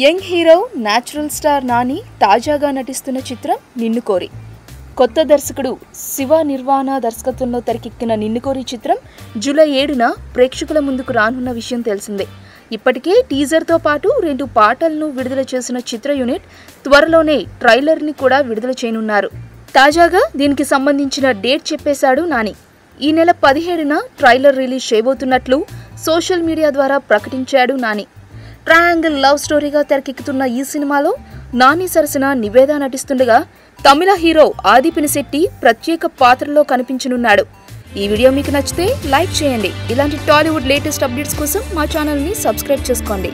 Young hero natural star Nani తాజాగా నటిస్తున్న చిత్రం నిన్నుకోరి కొత్త దర్శకుడు శివ నిర్వాణ దర్శకత్వంలో తెరకెక్కిన నిన్నుకోరి చిత్రం జూలై ఏడున ప్రేక్షకుల ముందుకు రానున్న విషయం తెలిసిందే. ఇప్పటికే టీజర్తో పాటు రెండు పాటలను విడుదల చేసిన చిత్ర యూనిట్ త్వరలోనే ట్రైలర్ని కూడా విడుదల చేయనున్నారు. తాజాగా దీనికి సంబంధించిన డేట్ చెప్పేశాడు నాని. ఈ నెల పదిహేడున ట్రైలర్ రిలీజ్ చేయబోతున్నట్లు సోషల్ మీడియా ద్వారా ప్రకటించాడు నాని. ట్రయాంగిల్ లవ్ స్టోరీగా తెరకెక్కుతున్న ఈ సినిమాలో నాని సరసన నివేద నటిస్తుండగా తమిళ హీరో ఆదిపినిశెట్టి ప్రత్యేక పాత్రలో కనిపించనున్నాడు. ఈ వీడియో మీకు నచ్చితే లైక్ చేయండి. ఇలాంటి టాలీవుడ్ లేటెస్ట్ అప్డేట్స్ కోసం మా ఛానల్ని సబ్స్క్రైబ్ చేసుకోండి.